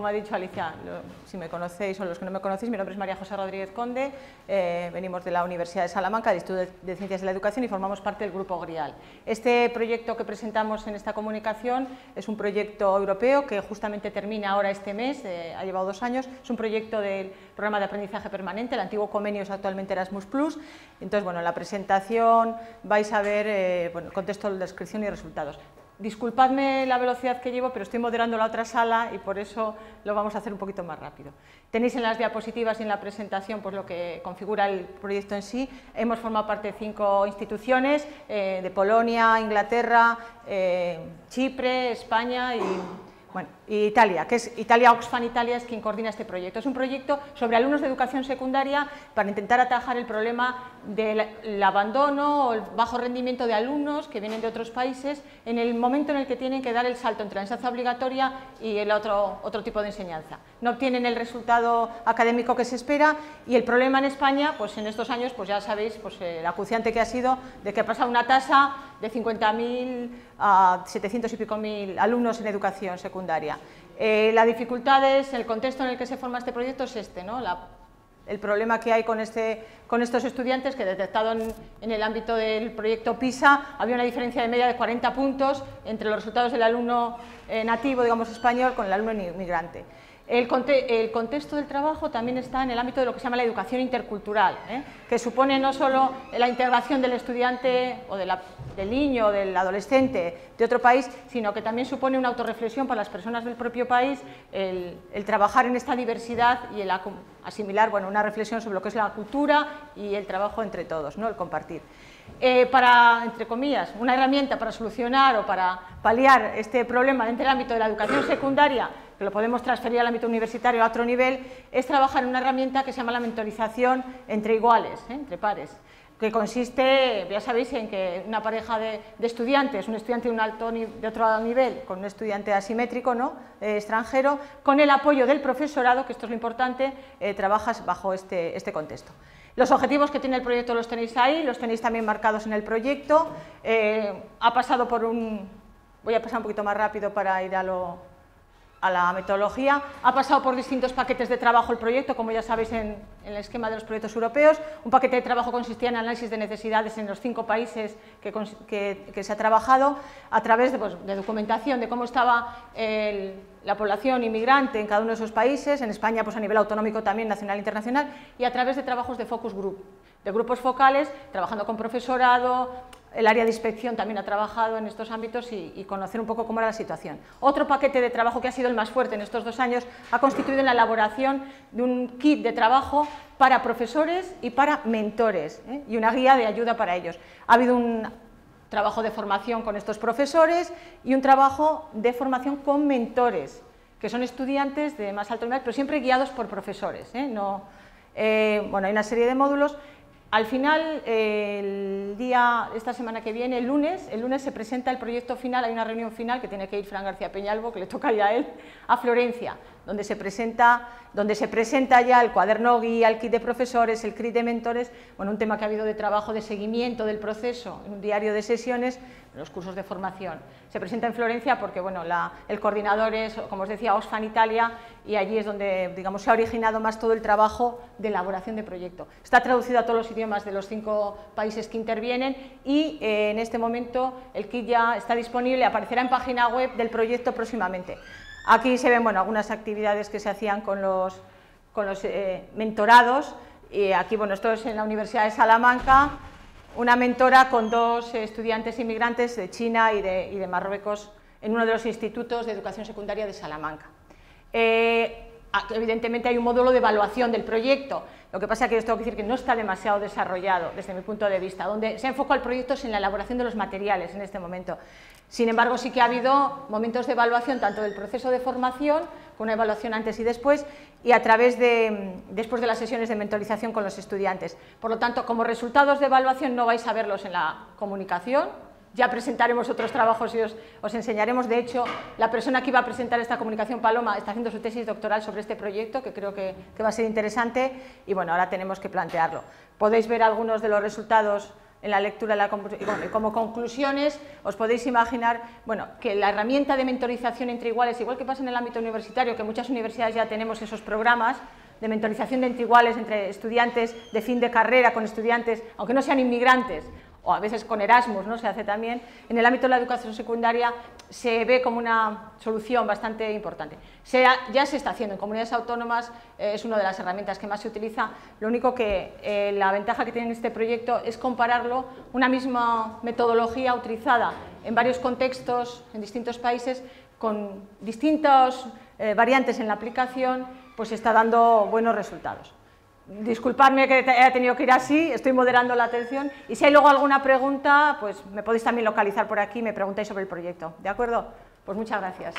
como ha dicho Alicia, si me conocéis o los que no me conocéis, mi nombre es María José Rodríguez Conde, eh, venimos de la Universidad de Salamanca, del Instituto de Ciencias de la Educación y formamos parte del Grupo GRIAL. Este proyecto que presentamos en esta comunicación es un proyecto europeo que justamente termina ahora este mes, eh, ha llevado dos años, es un proyecto del programa de aprendizaje permanente, el antiguo convenio es actualmente Erasmus+. Entonces, bueno, en la presentación vais a ver eh, bueno, contexto, descripción y resultados. Disculpadme la velocidad que llevo, pero estoy moderando la otra sala y por eso lo vamos a hacer un poquito más rápido. Tenéis en las diapositivas y en la presentación pues, lo que configura el proyecto en sí. Hemos formado parte de cinco instituciones, eh, de Polonia, Inglaterra, eh, Chipre, España y bueno, Italia, que es Italia Oxfam Italia es quien coordina este proyecto. Es un proyecto sobre alumnos de educación secundaria para intentar atajar el problema del abandono o el bajo rendimiento de alumnos que vienen de otros países en el momento en el que tienen que dar el salto entre la enseñanza obligatoria y el otro, otro tipo de enseñanza. No obtienen el resultado académico que se espera y el problema en España, pues en estos años, pues ya sabéis, pues el acuciante que ha sido de que ha pasado una tasa de 50.000 a 700 y pico mil alumnos en educación secundaria. Eh, la dificultad es, el contexto en el que se forma este proyecto es este, ¿no? el problema que hay con, este, con estos estudiantes, que detectado en, el ámbito del proyecto PISA, había una diferencia de media de 40 puntos entre los resultados del alumno eh, nativo, digamos español, con el alumno inmigrante. El, contexto del trabajo también está en el ámbito de lo que se llama la educación intercultural, ¿eh? que supone no solo la integración del estudiante o del niño o del adolescente de otro país, sino que también supone una autorreflexión para las personas del propio país, el, trabajar en esta diversidad y el asimilar bueno, una reflexión sobre lo que es la cultura y el trabajo entre todos, ¿no? el compartir. Eh, para, entre comillas, una herramienta para solucionar o para paliar este problema dentro del ámbito de la educación secundaria que lo podemos transferir al ámbito universitario a otro nivel, es trabajar en una herramienta que se llama la mentorización entre iguales, ¿eh? entre pares, que consiste, ya sabéis, en que una pareja de, estudiantes, un estudiante de, un alto, de otro nivel con un estudiante asimétrico, ¿no? Eh, extranjero, con el apoyo del profesorado, que esto es lo importante, eh, trabajas bajo este, este contexto. Los objetivos que tiene el proyecto los tenéis ahí, los tenéis también marcados en el proyecto. ha pasado por un... Voy a pasar un poquito más rápido para ir a lo, a la metodología. Ha pasado por distintos paquetes de trabajo el proyecto, como ya sabéis en, el esquema de los proyectos europeos. Un paquete de trabajo consistía en análisis de necesidades en los cinco países que, se ha trabajado a través de, pues, documentación de cómo estaba la población inmigrante en cada uno de esos países, en España pues, a nivel autonómico también, nacional e internacional, y a través de trabajos de focus group, de grupos focales, trabajando con profesorado, el área de inspección también ha trabajado en estos ámbitos y, conocer un poco cómo era la situación. Otro paquete de trabajo que ha sido el más fuerte en estos dos años ha constituido la elaboración de un kit de trabajo para profesores y para mentores ¿eh? y una guía de ayuda para ellos. Ha habido un trabajo de formación con estos profesores y un trabajo de formación con mentores, que son estudiantes de más alto nivel, pero siempre guiados por profesores. ¿eh? No, eh, bueno, hay una serie de módulos al final, el día, esta semana que viene, el lunes, el lunes se presenta el proyecto final, hay una reunión final que tiene que ir Fran García Peñalvo, que le toca ya a él, a Florencia, donde se presenta, donde se presenta ya el cuaderno guía, el kit de profesores, el kit de mentores, bueno, un tema que ha habido de trabajo de seguimiento del proceso, un diario de sesiones, los cursos de formación. Se presenta en Florencia porque bueno, el coordinador es, como os decía, Oxfam Italia y allí es donde digamos, se ha originado más todo el trabajo de elaboración de proyecto. Está traducido a todos los idiomas de los cinco países que intervienen y eh, en este momento el kit ya está disponible, aparecerá en página web del proyecto próximamente. Aquí se ven bueno, algunas actividades que se hacían con los, con los eh, mentorados y aquí, bueno, esto es en la Universidad de Salamanca, una mentora con dos estudiantes inmigrantes de China y de, Marruecos en uno de los institutos de educación secundaria de Salamanca. Eh, evidentemente hay un módulo de evaluación del proyecto, lo que pasa es que esto tengo que decir que no está demasiado desarrollado desde mi punto de vista. Donde se enfoca el proyecto es en la elaboración de los materiales en este momento. Sin embargo, sí que ha habido momentos de evaluación tanto del proceso de formación, con una evaluación antes y después, y a través de, después de las sesiones de mentorización con los estudiantes. Por lo tanto, como resultados de evaluación no vais a verlos en la comunicación, ya presentaremos otros trabajos y os, enseñaremos. De hecho, la persona que iba a presentar esta comunicación, Paloma, está haciendo su tesis doctoral sobre este proyecto, que creo que, va a ser interesante, y bueno, ahora tenemos que plantearlo. Podéis ver algunos de los resultados en la lectura la, y como conclusiones os podéis imaginar bueno, que la herramienta de mentorización entre iguales, igual que pasa en el ámbito universitario, que muchas universidades ya tenemos esos programas de mentorización de entre iguales entre estudiantes de fin de carrera con estudiantes, aunque no sean inmigrantes, o a veces con Erasmus, ¿no? se hace también, en el ámbito de la educación secundaria se ve como una solución bastante importante. ya se está haciendo en comunidades autónomas, eh, es una de las herramientas que más se utiliza, lo único que eh, la ventaja que tiene este proyecto es compararlo, una misma metodología utilizada en varios contextos, en distintos países, con distintas eh, variantes en la aplicación, pues está dando buenos resultados. Disculpadme que haya tenido que ir así, estoy moderando la atención y si hay luego alguna pregunta, pues me podéis también localizar por aquí me preguntáis sobre el proyecto. ¿De acuerdo? Pues muchas gracias.